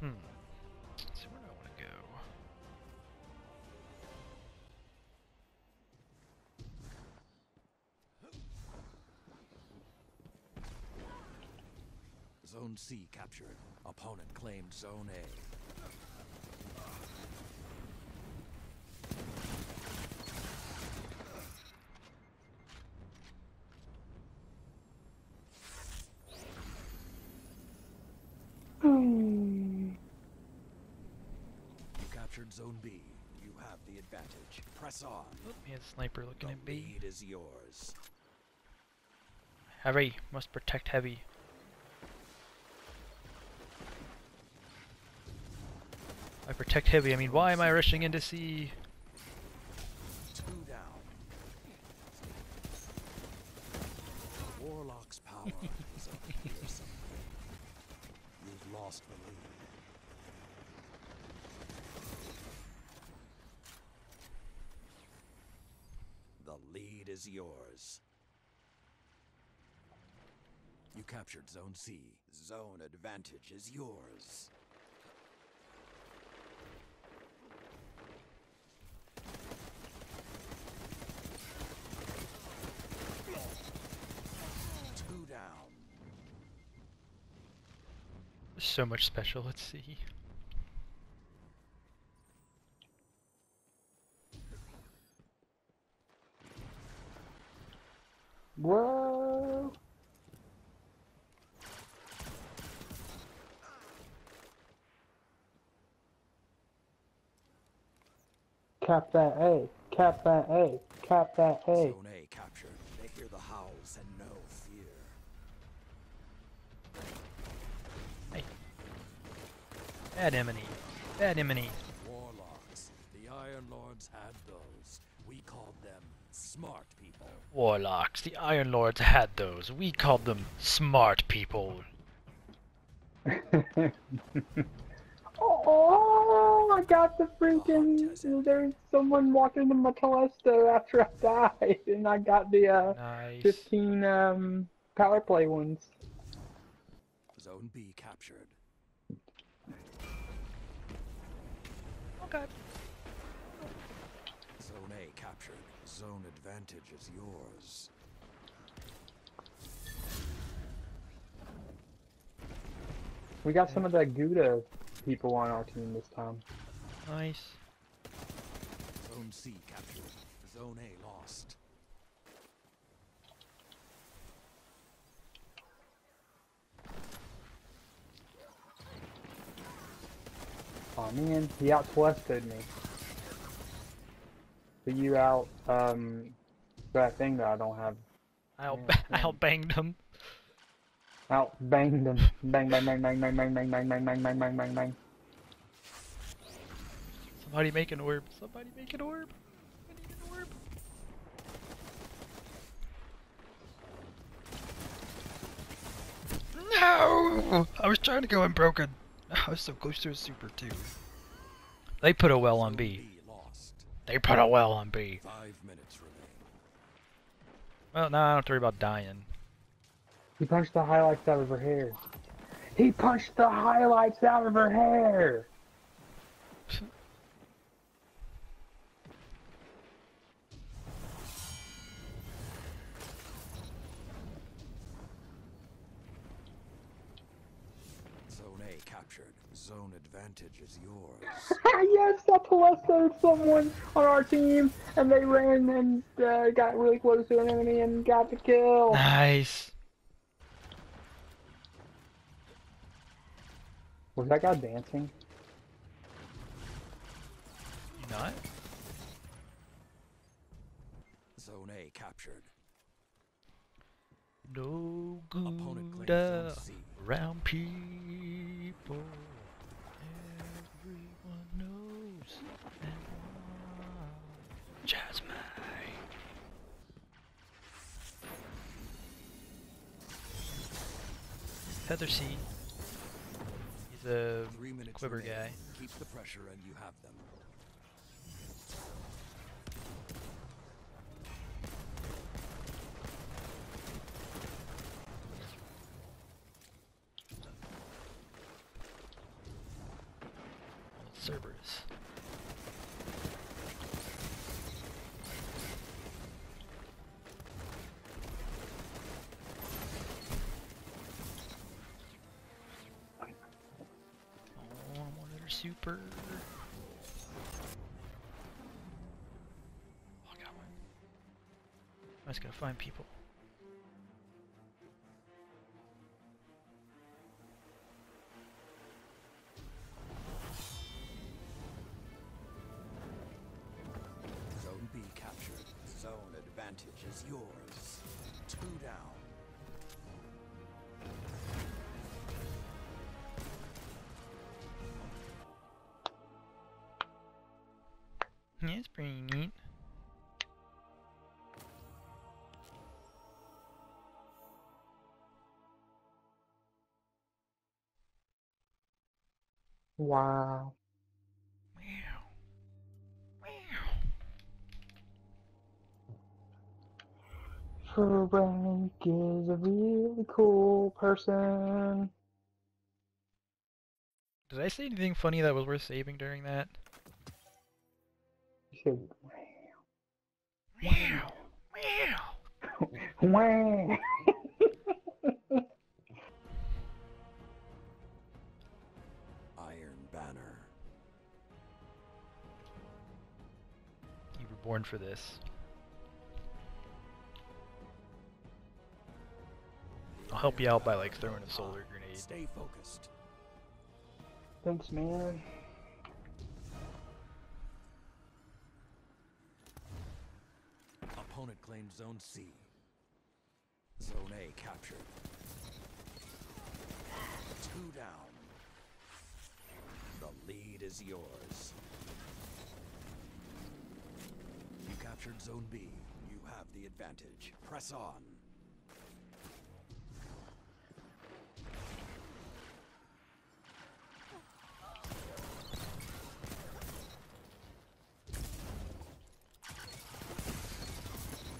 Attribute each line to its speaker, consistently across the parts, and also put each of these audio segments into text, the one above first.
Speaker 1: Hmm. Let's see where do I want to go?
Speaker 2: Zone C captured. Opponent claimed Zone A.
Speaker 3: Hmm.
Speaker 2: You captured Zone B. You have the advantage. Press on.
Speaker 1: He a sniper looking
Speaker 2: The
Speaker 1: at B.
Speaker 2: lead is yours.
Speaker 1: Heavy. Must protect heavy. I protect heavy. I mean, why am I rushing into C?
Speaker 2: Two down. Warlock's power is up here somewhere. You've lost the lead. The lead is yours. You captured Zone C. Zone advantage is yours. Two down.
Speaker 1: So much special. Let's see.
Speaker 3: Whoa. Cap that A. Cap that A. Cap that A.
Speaker 2: Zone A captured. They hear the howls and no fear. Hey.
Speaker 1: Bad Emily. Bad Emily.
Speaker 2: Warlocks. The Iron Lords had those. We called them smart people.
Speaker 1: Warlocks. The Iron Lords had those. We called them smart people.
Speaker 3: oh, I got the freaking. There's someone walking in my Telesto after I died, and I got the uh,
Speaker 1: Nice.
Speaker 3: 15 um, power play ones.
Speaker 2: Zone B captured.
Speaker 1: Okay.
Speaker 2: Zone captured. Zone advantage is yours.
Speaker 3: We got some of the Gouda people on our team this time.
Speaker 1: Nice.
Speaker 2: Zone C captured. Zone A lost.
Speaker 3: Oh man, he out Telestoed me. So you out um that thing that I don't have.
Speaker 1: I out
Speaker 3: Yeah,
Speaker 1: I out banged him.
Speaker 3: Out banged him. Bang bang bang bang bang bang bang bang bang bang bang bang bang bang.
Speaker 1: Somebody make an orb. Somebody make an orb. I need an orb. No! I was trying to go unbroken. I was so close to a super too. They put a well on
Speaker 2: Zone
Speaker 1: B.
Speaker 2: B lost.
Speaker 1: They put a well on B.
Speaker 2: Five minutes remain.
Speaker 1: Well, now I don't have to worry about dying.
Speaker 3: He punched the highlights out of her hair. He punched the highlights out of her hair.
Speaker 2: Zone A captured. Zone advantage is yours.
Speaker 3: yes, I Telestoed someone on our team, and they ran and uh, got really close to an enemy and got the kill.
Speaker 1: Nice.
Speaker 3: Was that guy dancing?
Speaker 1: You not?
Speaker 2: Zone A captured.
Speaker 1: No
Speaker 2: Opponent claims
Speaker 1: good
Speaker 2: Zone
Speaker 1: uh,
Speaker 2: C.
Speaker 1: around people. Everyone knows. and why. Jasmine. Feather Seed. He's a quiver guy.
Speaker 2: Keep the pressure and you have them.
Speaker 1: Cerberus. Oh, one super. Oh, I got one. I just gotta find people.
Speaker 2: Is yours. Two down.
Speaker 1: Yeah, it's pretty neat.
Speaker 3: Wow. Frank is a really cool person.
Speaker 1: Did I say anything funny that was worth saving during that?
Speaker 3: You said,
Speaker 1: Meow. Meow.
Speaker 3: wow.
Speaker 2: Iron Banner.
Speaker 1: You were born for this. I'll help you out by like throwing a solar grenade.
Speaker 2: Stay focused.
Speaker 3: Thanks, man.
Speaker 2: Opponent claimed Zone C. Zone A captured. Two down. The lead is yours. You captured Zone B. You have the advantage. Press on.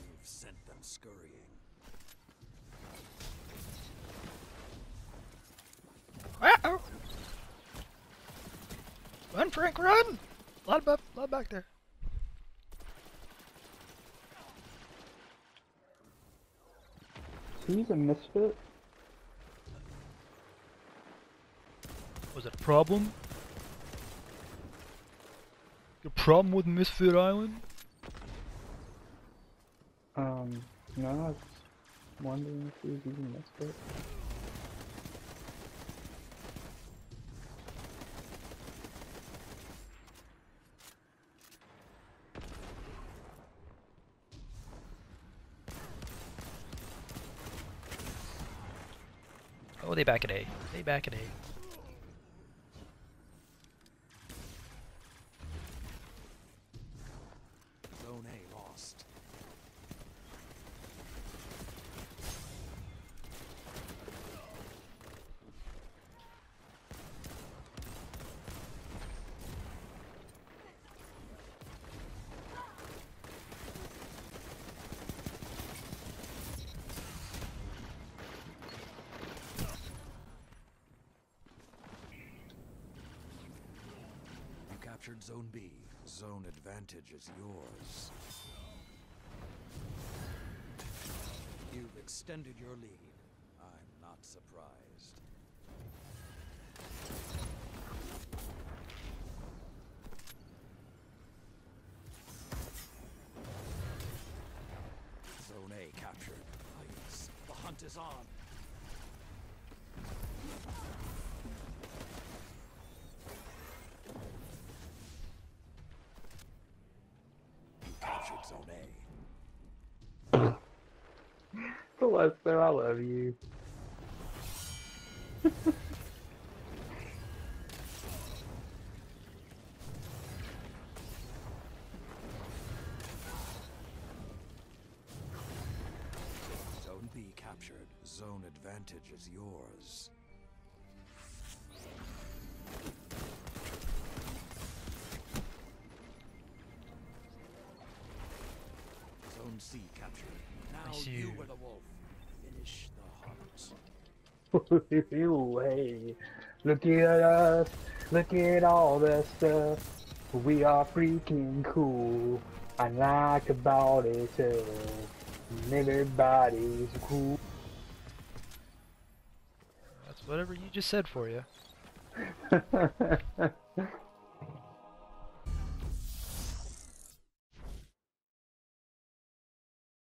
Speaker 2: You've sent them scurrying.
Speaker 1: Uh-oh! Run, Frank, run! A lot up, lot back there.
Speaker 3: He's a misfit.
Speaker 1: Was it a problem? A problem with Misfit Island?
Speaker 3: Um, no, I was wondering if he was even a misfit.
Speaker 1: Oh, they back at A. They back at A.
Speaker 2: captured Zone B. Zone advantage is yours. You've extended your lead. I'm not surprised. Zone A captured. Please, the hunt is on. Zone A.
Speaker 3: Celeste, I love you.
Speaker 2: Zone C captured. Now
Speaker 1: see
Speaker 2: you
Speaker 1: you.
Speaker 2: were the wolf. Finish the hunt.
Speaker 3: hey, look at us. Look at all the stuff. We are freaking cool. I like about it too. Everybody's cool.
Speaker 1: That's whatever you just said for you.